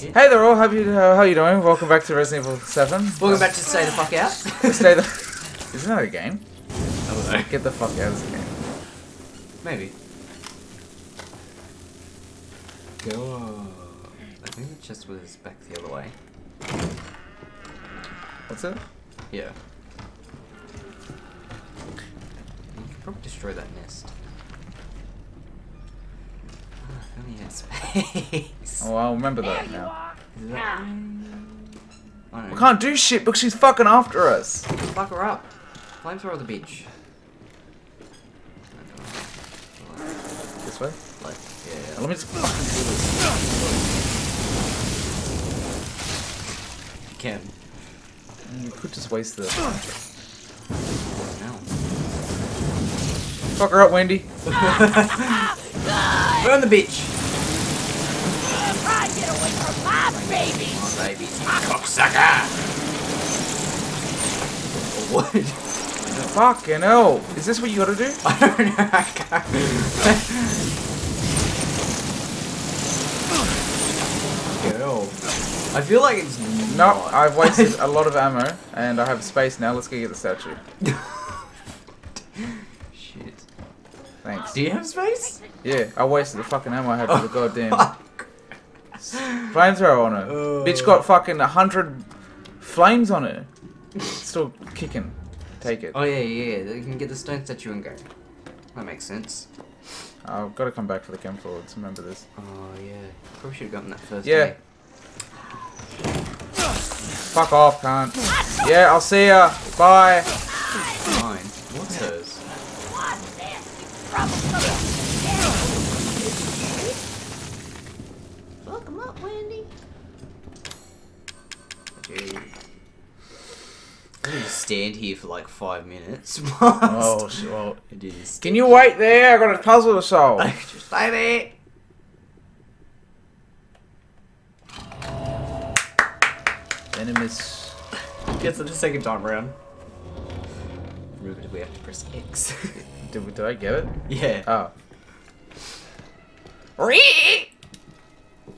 shit. Hey there all, how you, uh, how you doing? Welcome back to Resident Evil 7. Welcome back to Stay the Fuck Out. Stay the... Isn't that a game? I don't know. Get the fuck out of this game. Maybe. Go. I think the chest was back the other way. What's it? Yeah. You could probably destroy that nest. Ah, if only had space. Oh, I'll remember that now. Is that- We can't do shit because she's fucking after us. Fuck her up. Flamethrower the beach. This way? Like, yeah. Let me just fucking do this. You can. Mm, you could just waste the... Fuck her up, Wendy. Burn the beach. Try to get away from my baby! Oh, baby. Cocksucker! What? Fucking hell. Is this what you gotta do? I don't know. I can't. Girl. I feel like it's No, not. I've wasted a lot of ammo and I have space now. Let's go get the statue. Shit. Thanks. Do you have space? Yeah, I wasted the fucking ammo I had for the oh, goddamn Fuck. flamethrower on it. Oh. Bitch got fucking a hundred flames on it. Still kicking. Take it. Oh yeah, yeah, yeah. You can get the stone statue and go. That makes sense. I've got to come back for the chem forwards. Remember this. Oh yeah. Probably should have gotten that first Yeah. day. Fuck off, cunt. Yeah, I'll see ya. Bye. Stand here for like five minutes. Oh, shit. Well, It is. can you wait there? I got a puzzle to solve. Just stay there. Venomous. Gets it the second time round. Remember, we have to press X. Did, did I get it? yeah. Oh.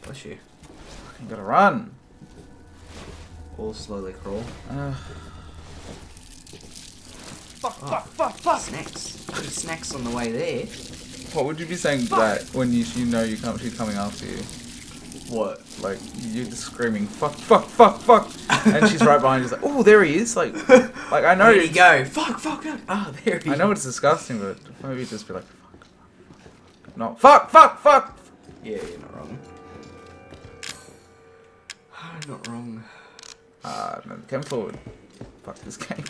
Bless you. Fucking gotta run. All slowly crawl. Uh, Fuck, fuck, fuck, fuck. Snacks. Put snacks on the way there. what would you be saying to that when you you know you come, she's coming after you? What? Like you're just screaming fuck fuck fuck fuck, and she's right behind you. Like, oh, there he is. Like, like I know. There you go. Fuck, fuck, fuck. Ah, there he I know it's disgusting, but maybe just be like, fuck, fuck, no, fuck, fuck, fuck. Yeah, you're not wrong. I'm not wrong. Ah, no, come forward. Fuck this game.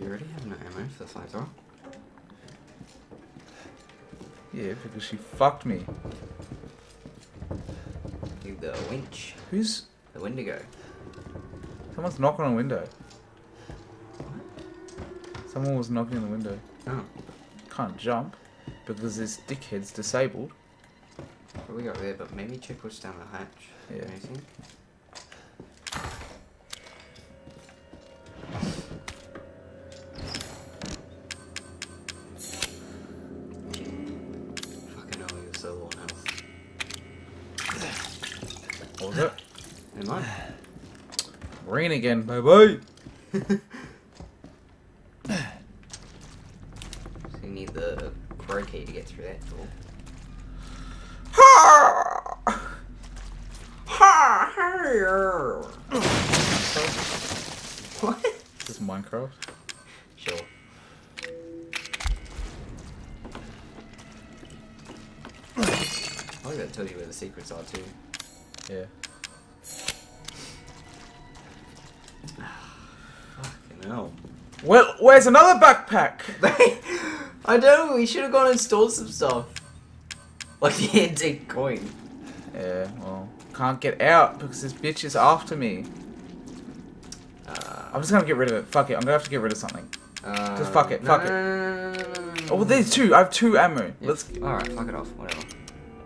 You already have no ammo for the flamethrower? Yeah, because she fucked me. The winch. Who's? The Wendigo. Someone's knocking on a window. Someone was knocking on the window. Oh. Can't jump because this dickhead's disabled. Probably got there, but maybe check what's down the hatch. Yeah. Anything? Green again. Bye bye. So you need the crow key to get through that door. Ha! Ha! What? Is this Minecraft? Sure. I like that tells you where the secrets are too. Yeah. Fucking hell. Well, where's another backpack? I don't know, we should have gone and stored some stuff. Like the antique coin. Yeah, well, can't get out because this bitch is after me. Uh, I'm just gonna get rid of it. Fuck it. I'm gonna have to get rid of something. uh, Just fuck it, no, fuck no, it. no, Oh, well, there's two. I have two ammo. Yeah, Let's. Alright, fuck it off, whatever.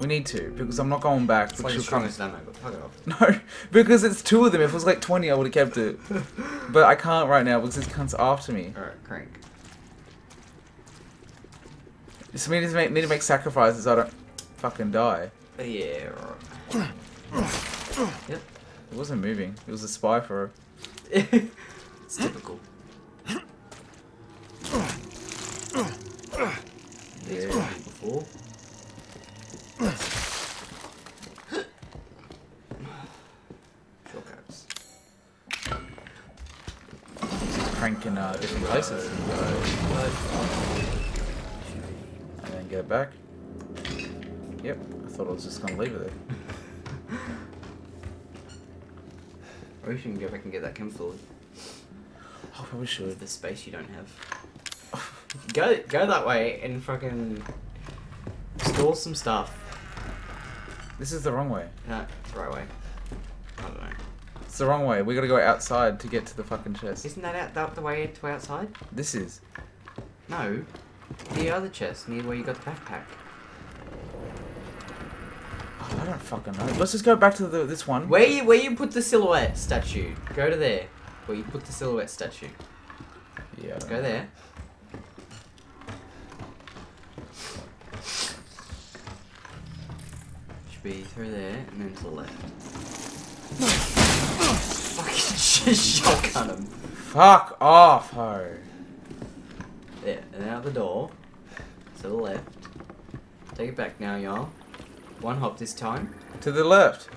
We need to because I'm not going back. It's like because the she'll strongest ammo, but fuck it off. No, because it's two of them. If it was like 20, I would have kept it. But I can't right now because this cunt's after me. Alright, crank. So we need to make, need to make sacrifices. I don't. fucking die. Yeah, right. yep. It wasn't moving. It was a spy for her. it's typical. These Yeah. before. Shortcuts. Crank in uh, different places. And then get it back. Yep. I thought I was just gonna leave it there. Or you can go back and get that chem fluid. I probably should. With the space you don't have. go go that way and fucking store some stuff. This is the wrong way. No, right way. I don't know. It's the wrong way. We gotta go outside to get to the fucking chest. Isn't that out that the way to outside? This is. No. The other chest near where you got the backpack. Oh, I don't fucking know. Let's just go back to the, this one. Where you where you put the silhouette statue? Go to there. Where you put the silhouette statue. Yeah. Go there. Should be through there and then to the left. Fucking just shotgun him. Fuck off, ho. There, and out the door. To the left. Take it back now, y'all. One hop this time. To the left.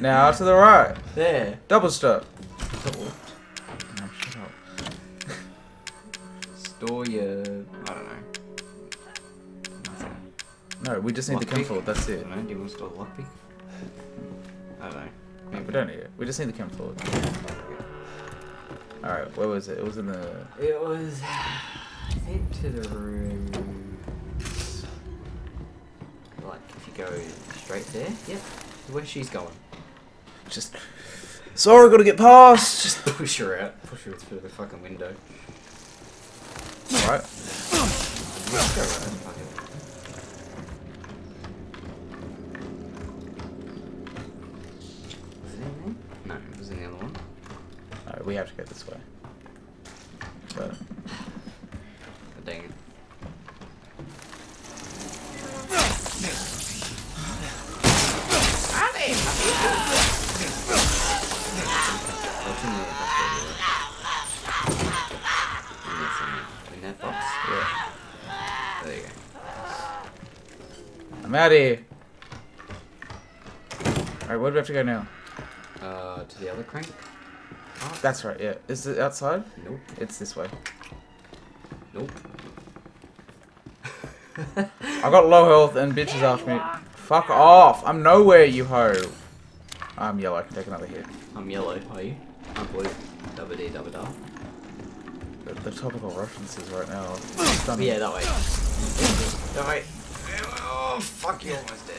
Now to the right. There. Double step. Double. No, shut up. Store your. I don't know. Nothing. No, we just need the Lockpick? chemical. That's I it. don't know. Do you want to store the lockpick? Don't need it. We just need the chemical. Alright, where was it? It was in the. It was, I think, to the room. Like, if you go straight there, yep, to where she's going. Just. Sorry, gotta get past. Just push her out, push her through the fucking window. Alright. Let's go right, fuck it. Was it in there? No, it was in the other one. Alright, we have to go this way. But. Dang it. What's in there? That's what it is. In that box? Yeah. There you. I'm out of here. Alright, where do we have to go now? Uh, to the other crank? That's right, yeah. Is it outside? Nope. It's this way. Nope. I got low health and bitches after me. Fuck off! I'm nowhere, you hoe! I'm yellow, I can take another hit. I'm yellow, are you? I'm blue. Dabba dee dabba da. The, the topical references right now. Oh, stunning. yeah, that way. That way. Oh, fuck, you almost dead.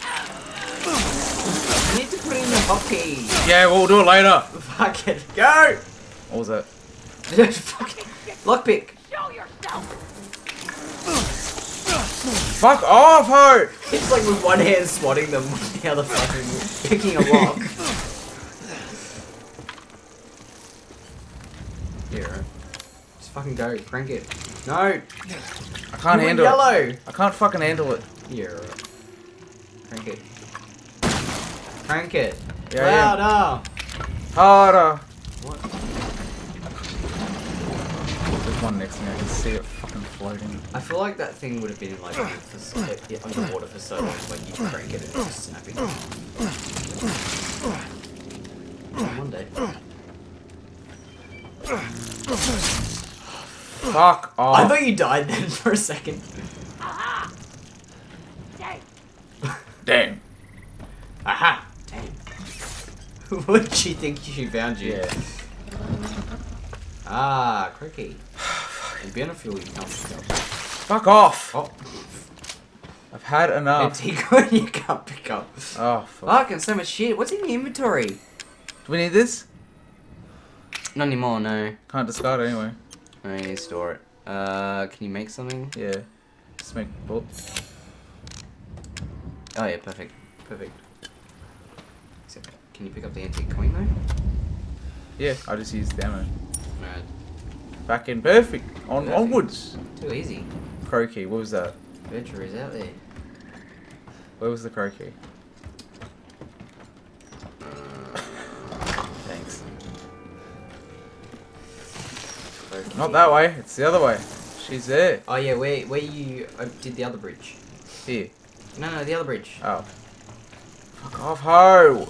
You need to put in the hotkey. Yeah, we'll do it later! Fuck it. Go! What was that? Fucking lockpick. Show yourself! Fuck off, hoe! It's like with one hand swatting them, with the other fucking picking a lock. Here, right? Just fucking go, crank it. No! I can't you were handle it. yellow! I can't fucking handle it. Yeah, right? Crank it. Crank it. Yeah, I am. Louder! Harder! What? One next to me, I can see it fucking floating. I feel like that thing would have been like for so, yeah, underwater for so long, like you crank it and it's just snapping. One day. Fuck off. I thought you died then for a second. Aha! Dang! Damn. Aha! Damn. what did she think she found you? Yeah. Ah, cricky. You can't pick up. Fuck off! Oh, I've had enough. Tico you can't pick up. Oh, fuck. Fucking so much shit. What's in the inventory? Do we need this? Not anymore, no. Can't discard it anyway. No, you need to store it. Uh, can you make something? Yeah. Just make bullet. Oh yeah, perfect. Perfect. Except, can you pick up the antique coin though? Yeah, I just used the ammo. Back in perfect. On Perfect. onwards. too easy. Croaky, what was that? Adventure is out there. Where was the crow key? Thanks. Not that way. It's the other way. She's there. Oh yeah, where where you uh, did the other bridge? Here. No, no, the other bridge. Oh. Fuck off, ho!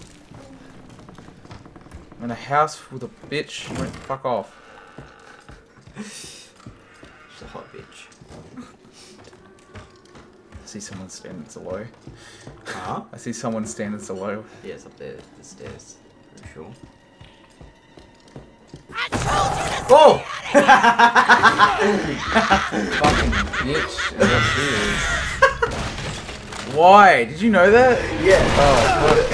I'm in a house with a bitch. Went fuck off. She's a hot bitch. I see someone standing so low. Huh? I see someone standing so low. Yeah, it's up there, the stairs. For sure. I told you to Oh! Fucking bitch. That's what she is. Why? Did you know that? yeah. Oh, fuck.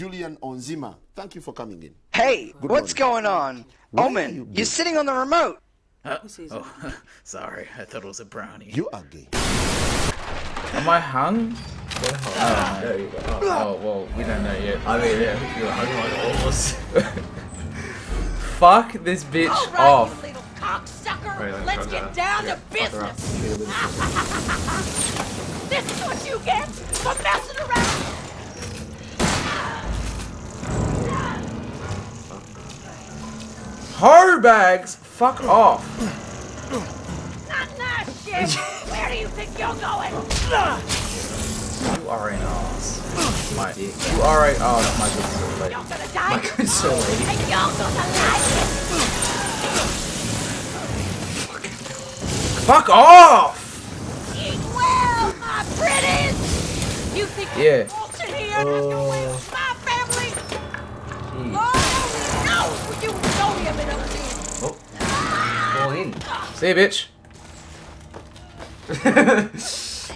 Julian Onzima, thank you for coming in. Hey, Good what's morning. going on? Why Omen, you you're sitting on the remote. Uh, oh, sorry. I thought it was a brownie. You are gay. Am I hung? Ah. There you go. Oh. Oh, well, we don't know yet. I mean, yeah, you're hungry like all of us. Fuck this bitch All right, off. you little cocksucker. Right, let me Let's get that. down Yeah, to fuck her up. business. Treat her with a- This is what you get for messing around. Ho bags! Fuck off. Not nice shit. Where do you think you're going? You are an ass. My, dick. you are a ass, my good lady. You're gonna die. My good soul lady. And you're gonna like it. Fuck off! Eat well, my pretties. You think Yeah. you're here and uh, See you, bitch.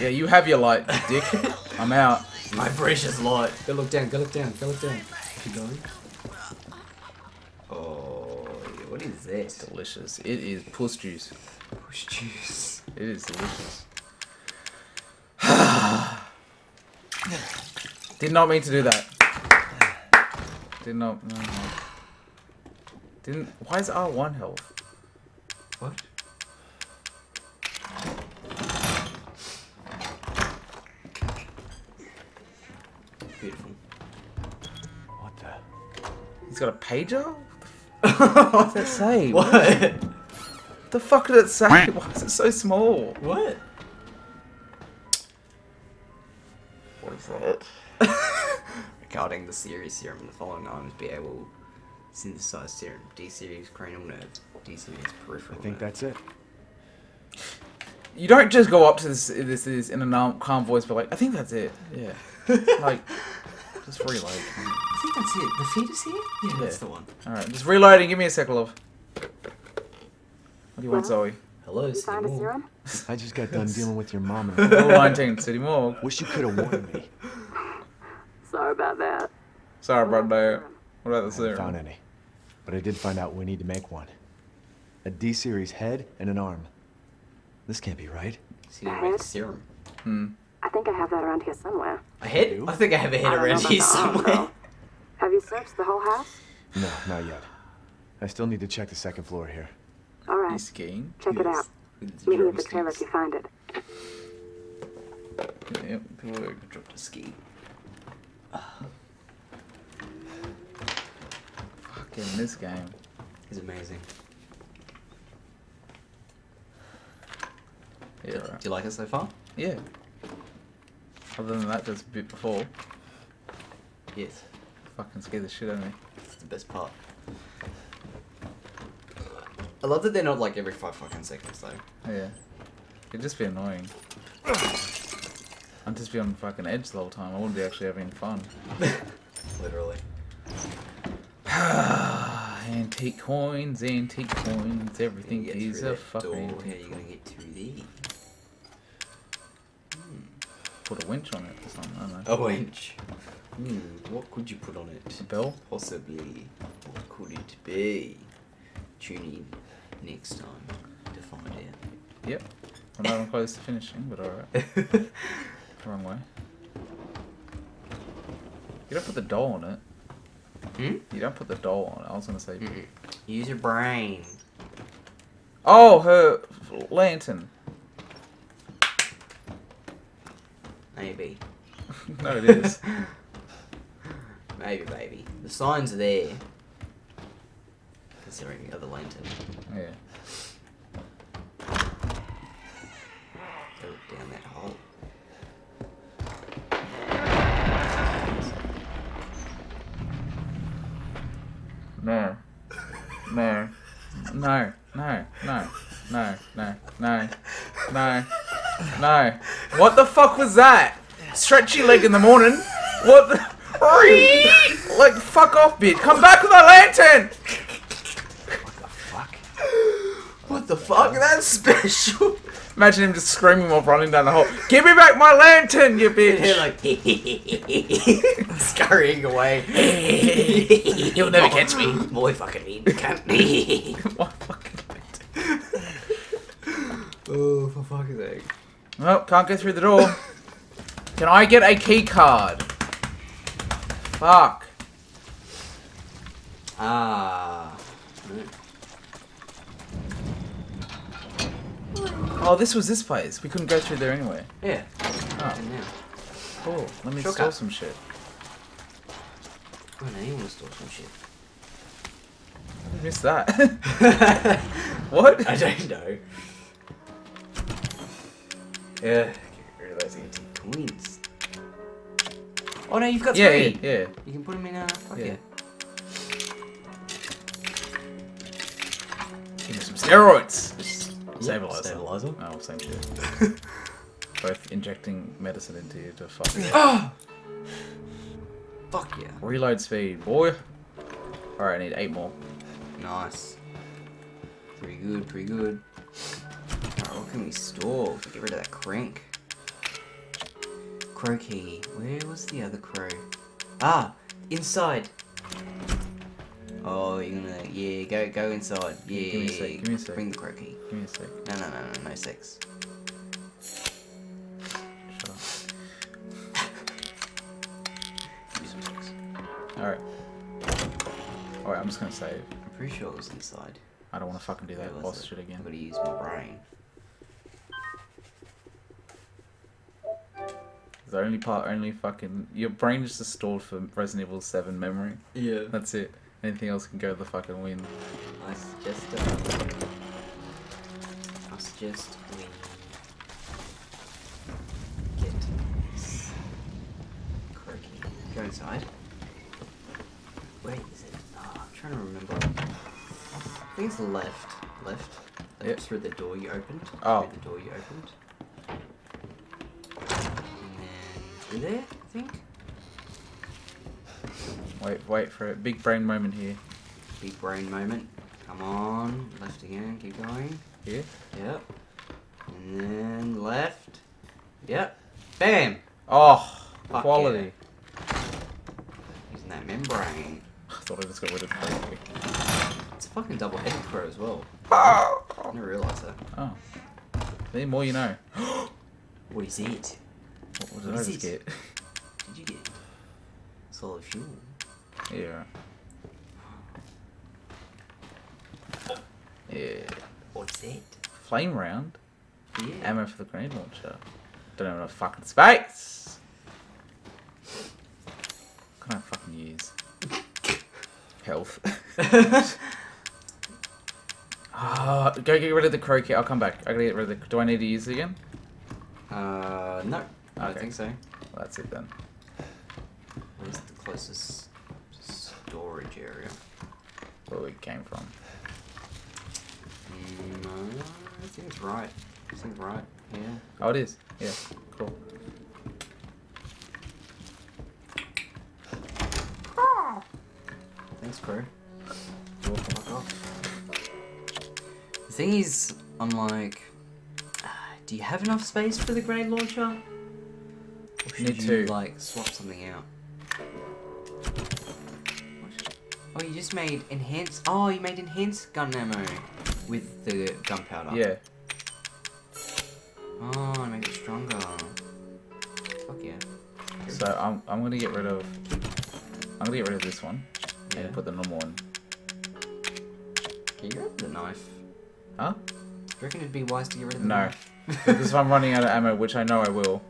Yeah, you have your light, dick. I'm out. My precious light. Go look down, go look down, go look down. Keep going. Oh, yeah, what is that? Delicious. It is puss juice. Push juice. It is delicious. Did not mean to do that. Did not. No, no. Didn't. Why is R1 health? What? Beautiful. What the? He's got a pager? What does that say? What? What the fuck did it say? Why is it so small? What? What is that? Regarding the series serum in the following items, be able to synthesize serum. D series cranial nerve. D series I think nerve. that's it. You don't just go up to this, this, is in a calm, calm voice, but like, I think that's it. Yeah. like, just reload. I think that's it. The fetus here? Yeah, that's the one. Alright, just reloading. Give me a sec, love. What do you want, Zoe? Hello, Find a Seymour. I just got done dealing with your mom. And Level 19, City Morgue. wish you could have warned me. Sorry about that. Sorry about that. What about the serum? I haven't found any, but I did find out we need to make one. A D series head and an arm. This can't be right. See, they make a serum. Hmm. I think I have that around here somewhere. A head? I think I have a head I don't around here the arm, somewhere. Have you searched the whole house? No, not yet. I still need to check the second floor here. All right. You right, skiing? check it out. With the Meet me at the trailer if you find it. Yep. people are- Dropped a ski. Fucking this game. is amazing. Yeah, Do right. you like it so far? Yeah. Other than that, just a bit before. Yes. Fucking scared the shit out of me. It's the best part. I love that they're not like every five fucking seconds though. Yeah. It'd just be annoying. I'd just be on fucking edge the whole time. I wouldn't be actually having fun. Literally. Antique coins, antique coins, everything is a fucking door. How antique you gonna get through there? Put a winch on it or something, I don't A winch. Hmm, what could you put on it? A bell? Possibly. What could it be? Tune in next time to find out. Yep. I'm not even close to finishing, but alright. Wrong way. You don't put the doll on it. Hmm? You don't put the doll on. I was gonna say. Mm -mm. Use your brain. Oh, her lantern. Maybe. no, it is. maybe, baby. The sign's there. Considering the other lantern. Yeah. No. No. What the fuck was that? Stretchy leg in the morning? What the? like, fuck off, bitch. Come back with a lantern! What the fuck. What the fuck? That's special. Imagine him just screaming while running down the hall. Give me back my lantern, you bitch! like scurrying away. You'll never catch me. Boy, fucking me, can't me. What fucking lantern? Sake. Well, can't go through the door. Can I get a key card? Fuck. Ah. Oh, this was this place. We couldn't go through there anyway. Yeah. Oh, cool. Let me Shortcut. store some shit. Oh, now you want to store some shit. I missed that. what? I don't know. Yeah. Realizing it's coins. Oh no, you've got Yeah, three. yeah, yeah. You can put them in a. Fuck Yeah. yeah. Give me some steroids. Stabilizer. Stabilizer. Oh, same shit. Both injecting medicine into you to fuck you. Oh! Ah! Fuck yeah. Reload speed, boy. Alright, I need eight more. Nice. Pretty good, pretty good. What can we store? Can get rid of that crank. Crow key. Where was the other crow? Ah! Inside! Oh, you're gonna... Yeah, go go inside. Yeah, Give me a sec, give me a sec. Bring the crow key. Give me a sec. No, no, no, no, no sex. Shut up. Give me some sex. Alright. Alright, I'm just gonna save. I'm pretty sure it was inside. I don't wanna fucking do that was boss it? shit again. I'm gonna use my brain. The only part, only fucking. Your brain is just stored for Resident Evil 7 memory. Yeah. That's it. Anything else can go to the fucking wind. I suggest uh, I suggest we get this crow key. Go inside. Wait, is it? Oh, I'm trying to remember. Think it's left. Left. Left Yep. through the door you opened. Oh. Through the door you opened. And then through there, I think. Wait, wait for it. Big brain moment here. Big brain moment. Come on. Left again. Keep going. Here? Yep. And then left. Yep. Bam! Oh, Fuck quality. Using that membrane. I thought I just got rid of the It's a fucking double-headed crow as well. I never realised that. oh. The more you know. What is it? What, what did What I just it? get? Did you get? Solid fuel. Yeah. Yeah. What's it? Flame round. Yeah. Ammo for the grenade launcher. Don't have enough fucking space. What can I fucking use? Health. Ah, go get rid of the crow kit. I'll come back. I gotta get rid of the. Do I need to use it again? uh, no. I don't think so. Well, that's it then. Where's the closest storage area? Where we came from. Mm, no, I think it's right. I think it's right. Yeah. Oh, it is. Yeah. Cool. Thanks, crow. You're welcome. Thing is, I'm like, ah, do you have enough space for the grenade launcher? Or should Need you to. like swap something out? Oh, you just made enhanced. Oh, you made enhanced gun ammo with the gunpowder. Yeah. Oh, make it stronger. Fuck yeah. So I'm I'm gonna get rid of. I'm gonna get rid of this one Yeah. and put the normal one. Can you grab the knife? Huh? Do you reckon it'd be wise to get rid of them? No. because if I'm running out of ammo, which I know I will,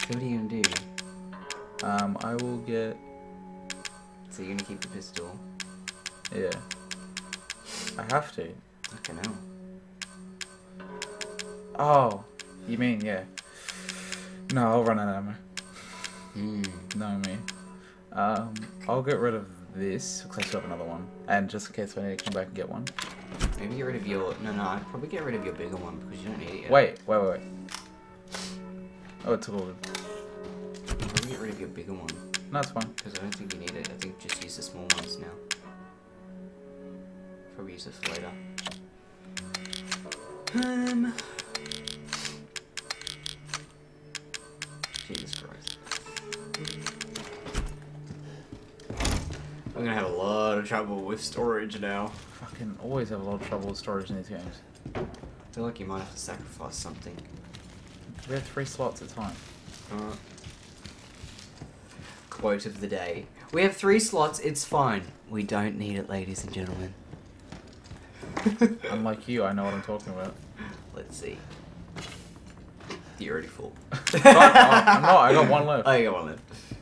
So what are you gonna do? Um, I will get. So you're gonna keep the pistol? Yeah. I have to. Okay, no. Oh, you mean yeah? No, I'll run out of ammo. Hmm. No me. Um, I'll get rid of this because I still have another one, and just in case I need to come back and get one. Maybe get rid of your. No, no. I'd probably get rid of your bigger one because you don't need it yet. Wait, wait, wait, wait. Oh, it's all good. Probably get rid of your bigger one No, it's fine. because I don't think you need it. I think just use the small ones now. Probably use it for later. Um. Jesus Christ. I'm gonna have a lot of trouble with storage now. Fucking always have a lot of trouble with storage in these games. I feel like you might have to sacrifice something. We have three slots, it's fine. Uh, quote of the day. We have three slots, it's fine. We don't need it, ladies and gentlemen. Unlike you, I know what I'm talking about. Let's see. You're already full. I'm not, I got one left. Oh, you got one left.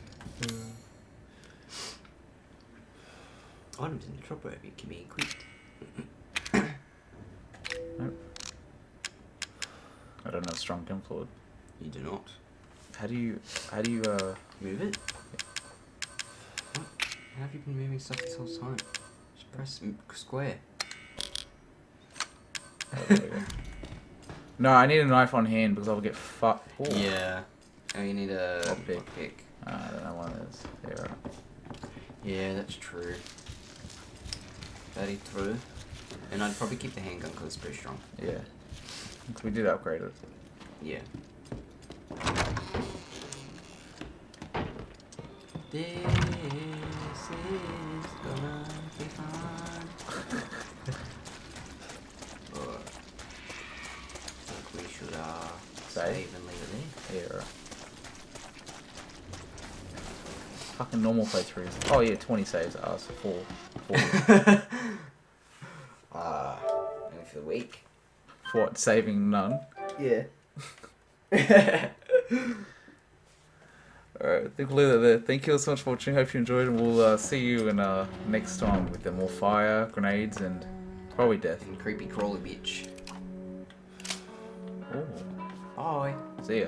Items in the shop area can be equipped. I don't know strong gun fluid. You do not. How do you, how do you, uh, Move it. What? How have you been moving stuff this whole time? Just press square. oh, there we go. No, I need a knife on hand because I'll get fucked. Yeah. Oh, you need a Lockpick. lockpick. Uh, I don't know what it is. Yeah, right. Yeah, that's true. Very true. And I'd probably keep the handgun because it's pretty strong. Yeah. we did upgrade it. Yeah. This is gonna be fun. Or, think we should uh, Save? save and leave it Yeah, right. Fucking normal playthroughs. Oh yeah, 20 saves. Ah, so four. Four. What? Saving none. Yeah. Alright, I think we'll leave it there. Thank you all so much for watching. Hope you enjoyed, and we'll uh, see you in uh, next time with the more fire, grenades, and probably death. and creepy crawly bitch. Ooh. Bye. See ya.